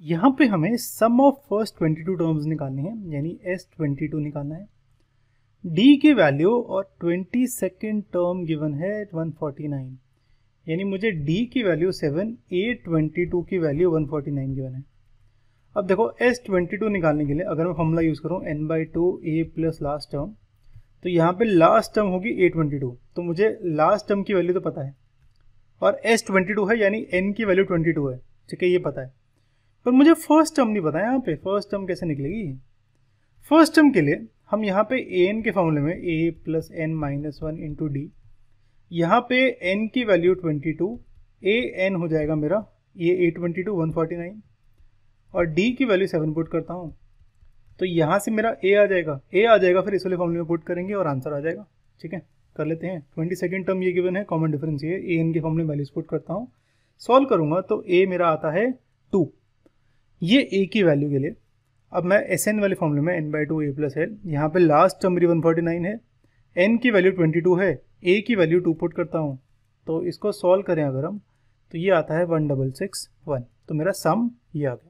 यहाँ पे हमें sum of first twenty two terms निकालनी है, यानी एस ट्वेंटी टू निकालना है। डी की वैल्यू और ट्वेंटी सेकेंड टर्म गिवन है वन फोर्टी नाइन यानी मुझे डी की value seven A twenty two की value one forty nine given है। अब देखो एस ट्वेंटी टू निकालने के लिए अगर मैं फॉर्मूला यूज़ करूँ N by two A plus last term तो यहाँ पे लास्ट टर्म होगी ए ट्वेंटी टू तो मुझे लास्ट टर्म की वैल्यू तो पता है। और एस ट्वेंटी टू है, यानी एन की वैल्यू ट्वेंटी टू है। ठीक है, ये पता है। पर मुझे फ़र्स्ट टर्म नहीं पता, यहाँ पे फ़र्स्ट टर्म कैसे निकलेगी? फ़र्स्ट टर्म के लिए हम यहाँ पे ए एन के फॉर्मूले में A plus N minus one into D यहाँ पे एन की value twenty two A N हो जाएगा मेरा, ये A twenty two one forty nine और डी की वैल्यू सेवन पुट करता हूँ। तो यहाँ से मेरा ए आ जाएगा। ए आ जाएगा, फिर इस वाले फॉर्मूले में पुट करेंगे और आंसर आ जाएगा। ठीक है? कर लेते हैं। ट्वेंटी सेकेंड टर्म ये गिवन है कॉमन डिफरेंस ये ए एन के फॉर्मूले में वैल्यूज़ पुट करता हूँ। सॉल्व करूँगा तो ए मेरा आता है टू ये ए की वैल्यू के लिए। अब मैं एस एन वाले फॉर्मूले में N by two A plus L यहाँ पर लास्ट टर्म मेरी वन फोर्टी नाइन है। एन की वैल्यू ट्वेंटी टू है ए की वैल्यू टू पुट करता हूँ। तो इसको सॉल्व करें अगर हम तो ये आता है वन डबल सिक्स वन तो मेरा सम ये आ गया।